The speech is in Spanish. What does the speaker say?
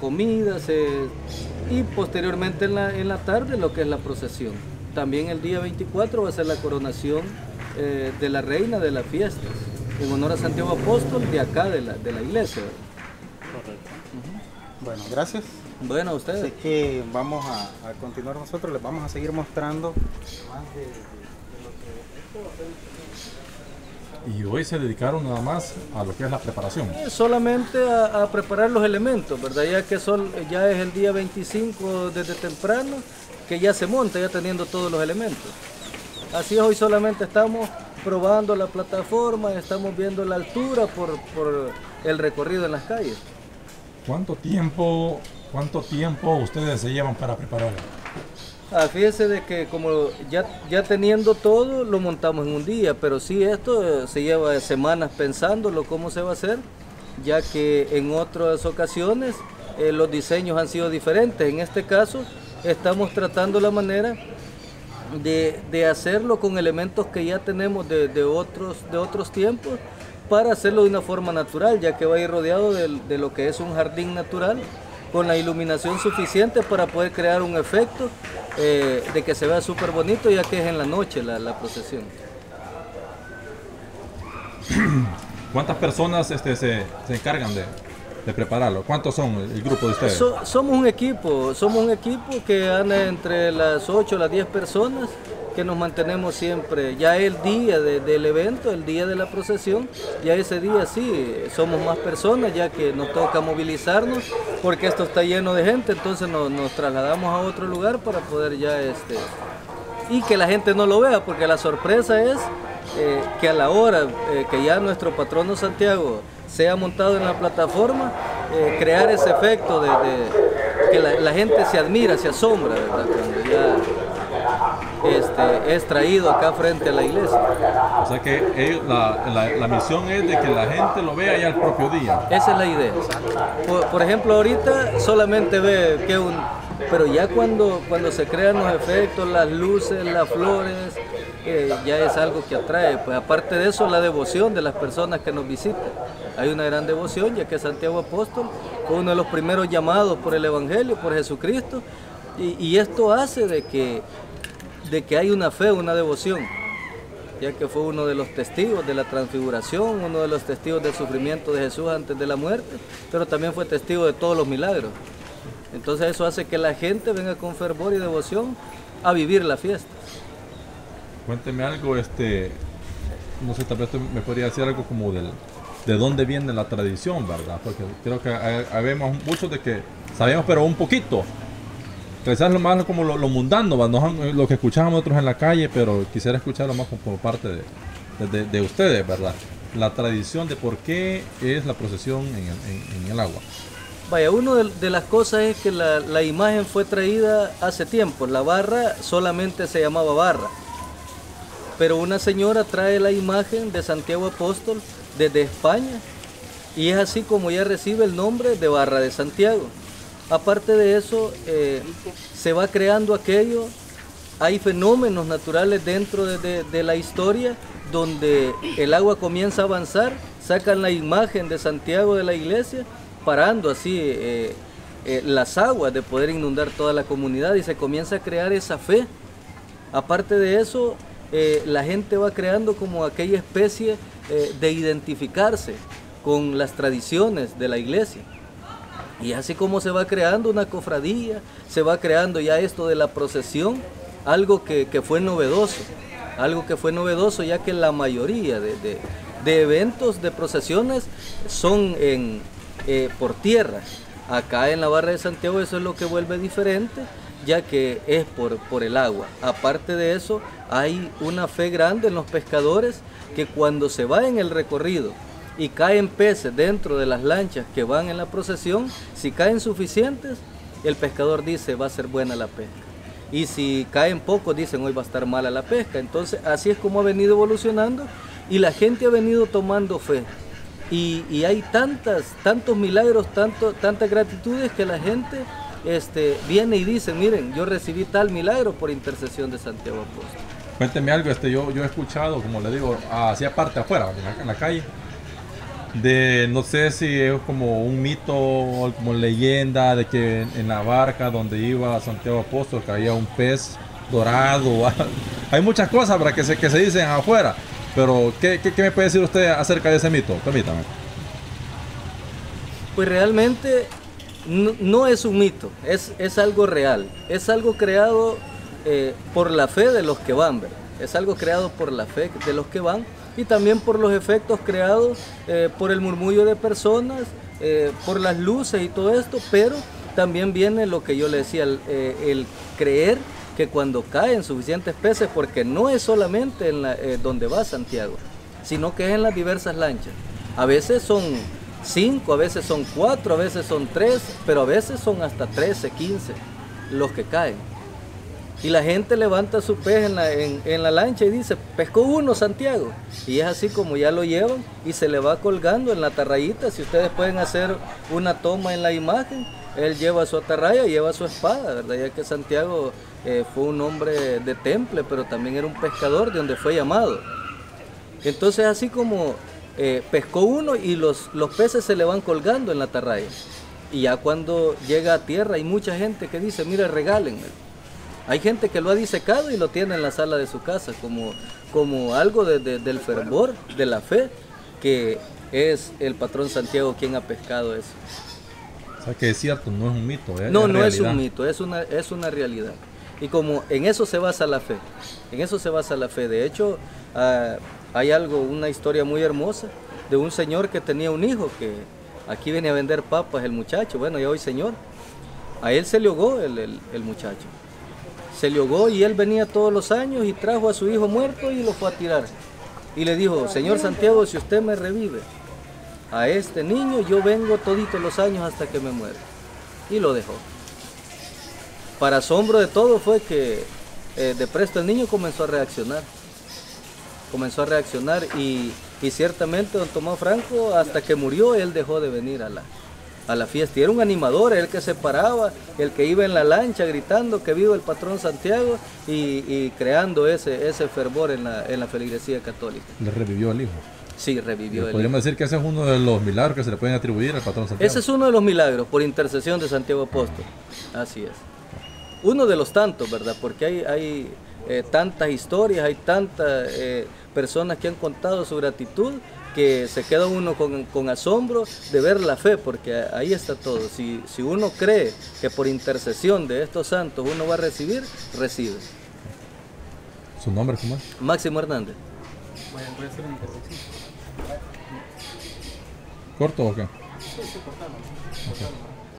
comida y posteriormente en la, en la tarde lo que es la procesión. También el día 24 va a ser la coronación eh, de la reina de las fiestas, en honor a Santiago Apóstol de acá de la, de la iglesia. Correcto. Bueno, gracias. Bueno, a ustedes. Así que vamos a, a, continuar nosotros, les vamos a seguir mostrando más de, lo que Y hoy se dedicaron nada más a lo que es la preparación. Eh, solamente a, a, preparar los elementos, ¿verdad? Ya que son, ya es el día 25 desde temprano, que ya se monta, ya teniendo todos los elementos. Así es, hoy solamente estamos probando la plataforma, estamos viendo la altura por, por el recorrido en las calles. ¿Cuánto tiempo, cuánto tiempo ustedes se llevan para prepararla? Ah, de que como ya, ya teniendo todo, lo montamos en un día, pero sí esto eh, se lleva semanas pensándolo cómo se va a hacer, ya que en otras ocasiones eh, los diseños han sido diferentes. En este caso estamos tratando la manera de, de hacerlo con elementos que ya tenemos de, de, otros, de otros tiempos para hacerlo de una forma natural, ya que va a ir rodeado de, de lo que es un jardín natural con la iluminación suficiente para poder crear un efecto eh, de que se vea súper bonito ya que es en la noche la, la procesión. ¿Cuántas personas este, se, se encargan de, de, prepararlo? ¿Cuántos son el grupo de ustedes? So, somos un equipo, somos un equipo que anda entre las 8 o las 10 personas que nos mantenemos siempre, ya el día de, del evento, el día de la procesión, ya ese día sí, somos más personas, ya que nos toca movilizarnos, porque esto está lleno de gente, entonces nos, trasladamos a otro lugar para poder ya, este, y que la gente no lo vea, porque la sorpresa es eh, que a la hora eh, que ya nuestro patrono Santiago sea montado en la plataforma, eh, crear ese efecto de, de que la, la, gente se admira, se asombra, ¿verdad? Cuando ya este, es traído acá frente a la iglesia. O sea que la, la, la, misión es de que la gente lo vea ya el propio día. Esa es la idea. Por, por ejemplo, ahorita solamente ve que un... Pero ya cuando, cuando se crean los efectos, las luces, las flores, eh, ya es algo que atrae. Pues aparte de eso, la devoción de las personas que nos visitan. Hay una gran devoción, ya que Santiago Apóstol fue uno de los primeros llamados por el Evangelio, por Jesucristo, y, y esto hace de que de que hay una fe, una devoción, ya que fue uno de los testigos de la transfiguración, uno de los testigos del sufrimiento de Jesús antes de la muerte, pero también fue testigo de todos los milagros. Entonces eso hace que la gente venga con fervor y devoción a vivir la fiesta. Cuénteme algo, este, no sé, tal vez me podría decir algo como del, de dónde viene la tradición, ¿verdad? Porque creo que habemos muchos de que sabemos, pero un poquito, quizás lo más como lo, lo mundano, ¿no? lo que escuchábamos nosotros en la calle, pero quisiera escucharlo más como, parte de, de, de, ustedes, ¿verdad? La tradición de por qué es la procesión en el, en, en el agua. Vaya, una de, de, las cosas es que la, la, imagen fue traída hace tiempo. La barra solamente se llamaba barra. Pero una señora trae la imagen de Santiago Apóstol desde España y es así como ya recibe el nombre de Barra de Santiago. Aparte de eso, eh, se va creando aquello, hay fenómenos naturales dentro de, la historia donde el agua comienza a avanzar, sacan la imagen de Santiago de la iglesia, parando así eh, eh, las aguas de poder inundar toda la comunidad y se comienza a crear esa fe. Aparte de eso, la gente va creando como aquella especie de identificarse con las tradiciones de la iglesia. Y así como se va creando una cofradía, se va creando ya esto de la procesión, algo que, que fue novedoso, algo que fue novedoso ya que la mayoría de, de, eventos, de procesiones son en, eh, por tierra. Acá en la barra de Santiago eso es lo que vuelve diferente, ya que es por, por el agua. Aparte de eso, hay una fe grande en los pescadores que cuando se va en el recorrido y caen peces dentro de las lanchas que van en la procesión, si caen suficientes, el pescador dice va a ser buena la pesca. Y si caen pocos, dicen hoy va a estar mala la pesca. Entonces así es como ha venido evolucionando y la gente ha venido tomando fe. Y, y hay tantas, tantos milagros, tanto, tantas gratitudes que la gente este, viene y dice, miren, yo recibí tal milagro por intercesión de Santiago Apóstol. Cuénteme algo, este, yo, yo he escuchado, como le digo, hacia parte afuera, en la, en la calle, de, no sé si es como un mito o como leyenda de que en, la barca donde iba Santiago Apóstol caía un pez dorado. Hay muchas cosas para que se, que se dicen afuera. Pero, ¿qué, qué, me puede decir usted acerca de ese mito? Permítame. Pues realmente no, no es un mito, es, es algo real, es algo creado eh, por la fe de los que van, ¿verdad? es algo creado por la fe de los que van y también por los efectos creados eh, por el murmullo de personas, eh, por las luces y todo esto, pero también viene lo que yo le decía, el, eh, creer que cuando caen suficientes peces, porque no es solamente en donde va Santiago, sino que es en las diversas lanchas. A veces son cinco, a veces son cuatro, a veces son tres, pero a veces son hasta 13, 15 los que caen. Y la gente levanta su pez en la, en, la lancha y dice, pescó uno Santiago. Y es así como ya lo llevan y se le va colgando en la atarrayita. Si ustedes pueden hacer una toma en la imagen, él lleva su atarraya, lleva su espada, ¿verdad? Ya que Santiago eh, fue un hombre de temple, pero también era un pescador de donde fue llamado. Entonces así como eh, pescó uno y los, los peces se le van colgando en la atarraya. Y ya cuando llega a tierra hay mucha gente que dice, mire, regálenme. Hay gente que lo ha disecado y lo tiene en la sala de su casa como, como algo de- de- del fervor, de la fe, que es el patrón Santiago quien ha pescado eso. O sea, que es cierto, no es un mito. Es, No, no es un mito, es una, es una realidad. Y como en eso se basa la fe, en eso se basa la fe. De hecho, ah, hay algo, una historia muy hermosa de un señor que tenía un hijo que aquí viene a vender papas el muchacho, bueno, ya hoy señor. A él se le ahogó el, el- el muchacho. Se le ahogó y él venía todos los años y trajo a su hijo muerto y lo fue a tirar. Y le dijo, Señor Santiago, si usted me revive a este niño, yo vengo toditos los años hasta que me muera. Y lo dejó. Para asombro de todo fue que eh, de presto el niño comenzó a reaccionar. Comenzó a reaccionar y, y ciertamente don Tomás Franco, hasta que murió, él dejó de venir a la, a la fiesta. Y era un animador, el que se paraba, el que iba en la lancha gritando que viva el patrón Santiago y, y creando ese, ese fervor en la, en la feligresía católica. Le revivió al hijo. Sí, revivió el Podríamos decir que ese es uno de los milagros que se le pueden atribuir al patrón Santiago. Ese es uno de los milagros por intercesión de Santiago Apóstol. Así es. Uno de los tantos, ¿verdad? Porque hay, hay eh, tantas historias, hay tantas eh, personas que han contado su gratitud que se queda uno con, con asombro de ver la fe, porque ahí está todo. Si, si uno cree que por intercesión de estos santos uno va a recibir, recibe. ¿Su nombre cómo es? Máximo Hernández. ¿Corto o qué? Sí, sí, cortado.